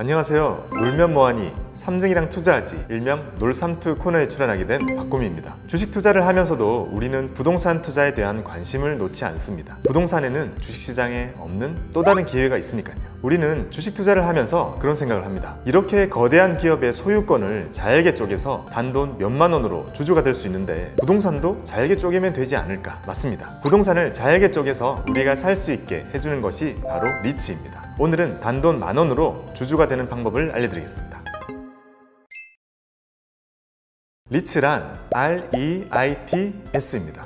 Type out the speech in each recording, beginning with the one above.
안녕하세요. 놀면 뭐하니 삼증이랑 투자하지 일명 놀삼투 코너에 출연하게 된 박고미입니다. 주식 투자를 하면서도 우리는 부동산 투자에 대한 관심을 놓지 않습니다. 부동산에는 주식시장에 없는 또 다른 기회가 있으니까요. 우리는 주식 투자를 하면서 그런 생각을 합니다. 이렇게 거대한 기업의 소유권을 잘게 쪼개서 단돈 몇만 원으로 주주가 될 수 있는데 부동산도 잘게 쪼개면 되지 않을까? 맞습니다. 부동산을 잘게 쪼개서 우리가 살 수 있게 해주는 것이 바로 리츠입니다. 오늘은 단돈 만 원으로 주주가 되는 방법을 알려드리겠습니다. 리츠란 R-E-I-T-S입니다.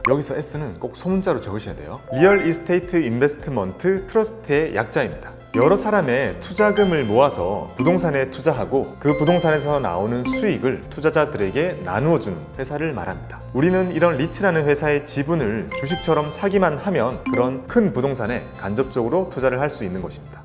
여기서 S는 꼭 소문자로 적으셔야 돼요. Real Estate Investment Trust의 약자입니다. 여러 사람의 투자금을 모아서 부동산에 투자하고 그 부동산에서 나오는 수익을 투자자들에게 나누어 주는 회사를 말합니다. 우리는 이런 리츠라는 회사의 지분을 주식처럼 사기만 하면 그런 큰 부동산에 간접적으로 투자를 할 수 있는 것입니다.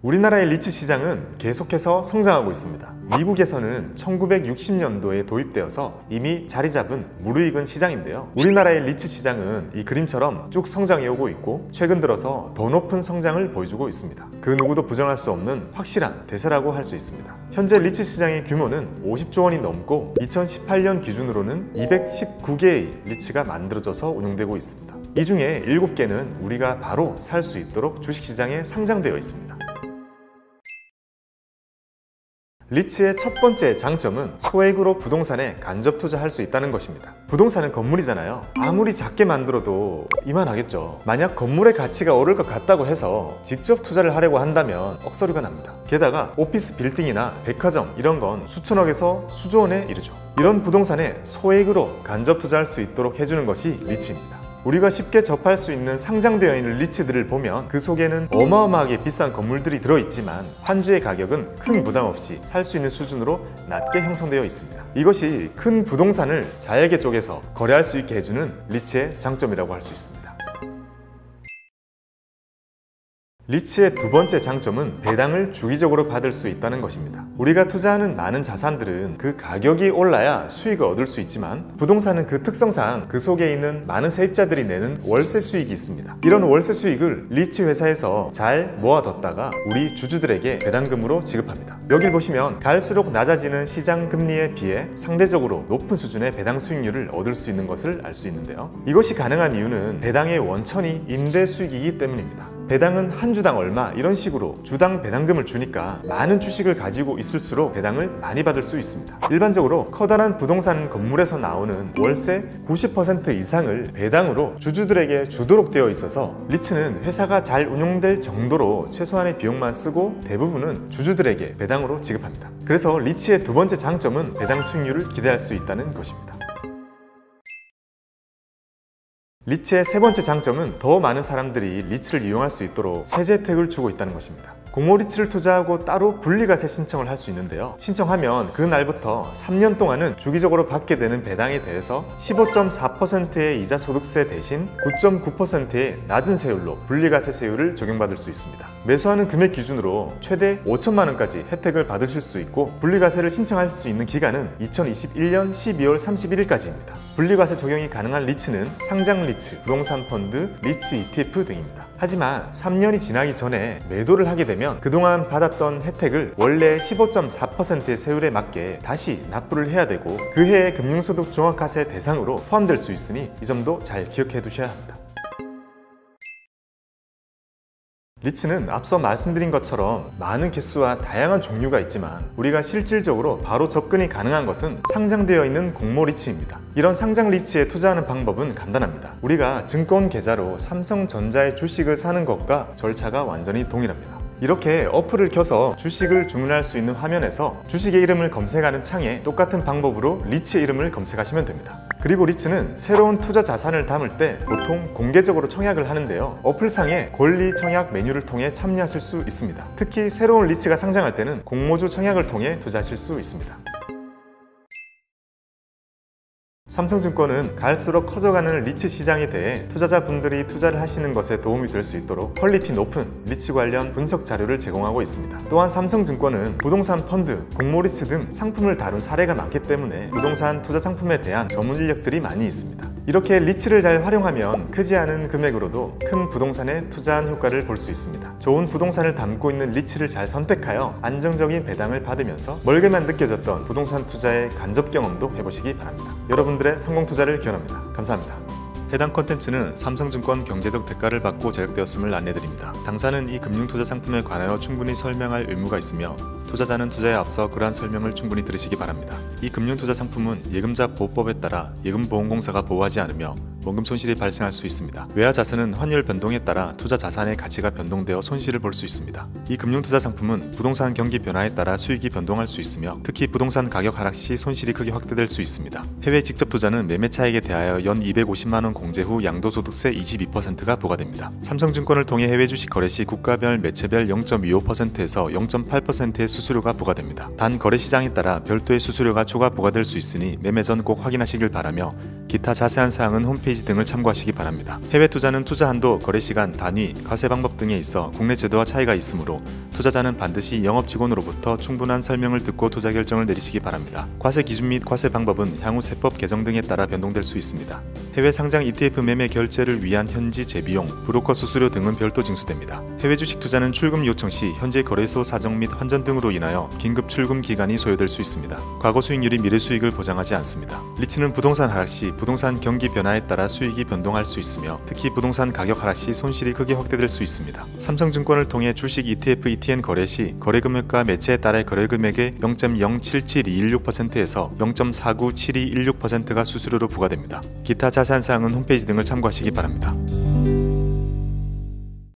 우리나라의 리츠 시장은 계속해서 성장하고 있습니다. 미국에서는 1960년도에 도입되어서 이미 자리 잡은 무르익은 시장인데요. 우리나라의 리츠 시장은 이 그림처럼 쭉 성장해 오고 있고 최근 들어서 더 높은 성장을 보여주고 있습니다. 그 누구도 부정할 수 없는 확실한 대세라고 할 수 있습니다. 현재 리츠 시장의 규모는 50조 원이 넘고 2018년 기준으로는 219개의 리츠가 만들어져서 운영되고 있습니다. 이 중에 7개는 우리가 바로 살 수 있도록 주식시장에 상장되어 있습니다. 리츠의 첫 번째 장점은 소액으로 부동산에 간접 투자할 수 있다는 것입니다. 부동산은 건물이잖아요. 아무리 작게 만들어도 이만하겠죠. 만약 건물의 가치가 오를 것 같다고 해서 직접 투자를 하려고 한다면 억 소리가 납니다. 게다가 오피스 빌딩이나 백화점 이런 건 수천억에서 수조 원에 이르죠. 이런 부동산에 소액으로 간접 투자할 수 있도록 해주는 것이 리츠입니다. 우리가 쉽게 접할 수 있는 상장되어 있는 리츠들을 보면 그 속에는 어마어마하게 비싼 건물들이 들어있지만 한 주의 가격은 큰 부담 없이 살 수 있는 수준으로 낮게 형성되어 있습니다. 이것이 큰 부동산을 잘게 쪼개서 거래할 수 있게 해주는 리츠의 장점이라고 할 수 있습니다. 리츠의 두 번째 장점은 배당을 주기적으로 받을 수 있다는 것입니다. 우리가 투자하는 많은 자산들은 그 가격이 올라야 수익을 얻을 수 있지만 부동산은 그 특성상 그 속에 있는 많은 세입자들이 내는 월세 수익이 있습니다. 이런 월세 수익을 리츠 회사에서 잘 모아뒀다가 우리 주주들에게 배당금으로 지급합니다. 여길 보시면 갈수록 낮아지는 시장 금리에 비해 상대적으로 높은 수준의 배당 수익률을 얻을 수 있는 것을 알 수 있는데요. 이것이 가능한 이유는 배당의 원천이 임대 수익이기 때문입니다. 배당은 한 주당 얼마 이런 식으로 주당 배당금을 주니까 많은 주식을 가지고 있을수록 배당을 많이 받을 수 있습니다. 일반적으로 커다란 부동산 건물에서 나오는 월세 90% 이상을 배당으로 주주들에게 주도록 되어 있어서 리츠는 회사가 잘 운영될 정도로 최소한의 비용만 쓰고 대부분은 주주들에게 배당으로 지급합니다. 그래서 리츠의 두 번째 장점은 배당 수익률을 기대할 수 있다는 것입니다. 리츠의 세 번째 장점은 더 많은 사람들이 리츠를 이용할 수 있도록 세제 혜택을 주고 있다는 것입니다. 공모리츠를 투자하고 따로 분리과세 신청을 할 수 있는데요. 신청하면 그 날부터 3년 동안은 주기적으로 받게 되는 배당에 대해서 15.4%의 이자 소득세 대신 9.9%의 낮은 세율로 분리과세 세율을 적용받을 수 있습니다. 매수하는 금액 기준으로 최대 5천만 원까지 혜택을 받으실 수 있고 분리과세를 신청할 수 있는 기간은 2021년 12월 31일까지입니다. 분리과세 적용이 가능한 리츠는 상장 리츠, 부동산 펀드, 리츠 ETF 등입니다. 하지만 3년이 지나기 전에 매도를 하게 되면 그동안 받았던 혜택을 원래 15.4%의 세율에 맞게 다시 납부를 해야 되고 그 해의 금융소득 종합과세 대상으로 포함될 수 있으니 이 점도 잘 기억해 두셔야 합니다. 리츠는 앞서 말씀드린 것처럼 많은 개수와 다양한 종류가 있지만 우리가 실질적으로 바로 접근이 가능한 것은 상장되어 있는 공모 리츠입니다. 이런 상장 리츠에 투자하는 방법은 간단합니다. 우리가 증권 계좌로 삼성전자의 주식을 사는 것과 절차가 완전히 동일합니다. 이렇게 어플을 켜서 주식을 주문할 수 있는 화면에서 주식의 이름을 검색하는 창에 똑같은 방법으로 리츠의 이름을 검색하시면 됩니다. 그리고 리츠는 새로운 투자 자산을 담을 때 보통 공개적으로 청약을 하는데요. 어플상의 권리 청약 메뉴를 통해 참여하실 수 있습니다. 특히 새로운 리츠가 상장할 때는 공모주 청약을 통해 투자하실 수 있습니다. 삼성증권은 갈수록 커져가는 리츠 시장에 대해 투자자분들이 투자를 하시는 것에 도움이 될 수 있도록 quality 높은 리츠 관련 분석 자료를 제공하고 있습니다. 또한 삼성증권은 부동산 펀드, 공모리츠 등 상품을 다룬 사례가 많기 때문에 부동산 투자 상품에 대한 전문 인력들이 많이 있습니다. 이렇게 리츠를 잘 활용하면 크지 않은 금액으로도 큰 부동산에 투자한 효과를 볼 수 있습니다. 좋은 부동산을 담고 있는 리츠를 잘 선택하여 안정적인 배당을 받으면서 멀게만 느껴졌던 부동산 투자의 간접 경험도 해보시기 바랍니다. 여러분들의 성공 투자를 기원합니다. 감사합니다. 해당 컨텐츠는 삼성증권 경제적 대가를 받고 제작되었음을 안내드립니다. 당사는 이 금융투자 상품에 관하여 충분히 설명할 의무가 있으며 투자자는 투자에 앞서 그러한 설명을 충분히 들으시기 바랍니다. 이 금융투자 상품은 예금자 보호법에 따라 예금보험공사가 보호하지 않으며 원금 손실이 발생할 수 있습니다. 외화 자산은 환율 변동에 따라 투자 자산의 가치가 변동되어 손실을 볼 수 있습니다. 이 금융투자 상품은 부동산 경기 변화에 따라 수익이 변동할 수 있으며 특히 부동산 가격 하락 시 손실이 크게 확대될 수 있습니다. 해외 직접 투자는 매매 차익에 대하여 연 250만 원 공제 후 양도소득세 22%가 부과됩니다. 삼성증권을 통해 해외 주식 거래 시 국가별 매체별 0.25%에서 0.8%의 수수료가 부과됩니다. 단 거래 시장에 따라 별도의 수수료가 추가 부과될 수 있으니 매매 전 꼭 확인하시길 바라며 기타 자세한 사항은 홈페이지 등을 참고하시기 바랍니다. 해외 투자는 투자 한도, 거래 시간, 단위, 과세 방법 등에 있어 국내 제도와 차이가 있으므로 투자자는 반드시 영업 직원으로부터 충분한 설명을 듣고 투자 결정을 내리시기 바랍니다. 과세 기준 및 과세 방법은 향후 세법 개정 등에 따라 변동될 수 있습니다. 해외 상장 ETF 매매 결제를 위한 현지 재비용, 브로커 수수료 등은 별도 징수됩니다. 해외 주식 투자는 출금 요청 시 현재 거래소 사정 및 환전 등으로 인하여 긴급 출금 기간이 소요될 수 있습니다. 과거 수익률이 미래 수익을 보장하지 않습니다. 리츠는 부동산 하락 시 부동산 경기 변화에 따라 수익이 변동할 수 있으며 특히 부동산 가격 하락 시 손실이 크게 확대될 수 있습니다. 삼성증권을 통해 주식 ETF, ETN 거래 시 거래 금액과 매체에 따라 거래 금액의 0.077216%에서 0.497216%가 수수료로 부과됩니다. 기타 자세한 사항은 홈페이지 등을 참고하시기 바랍니다.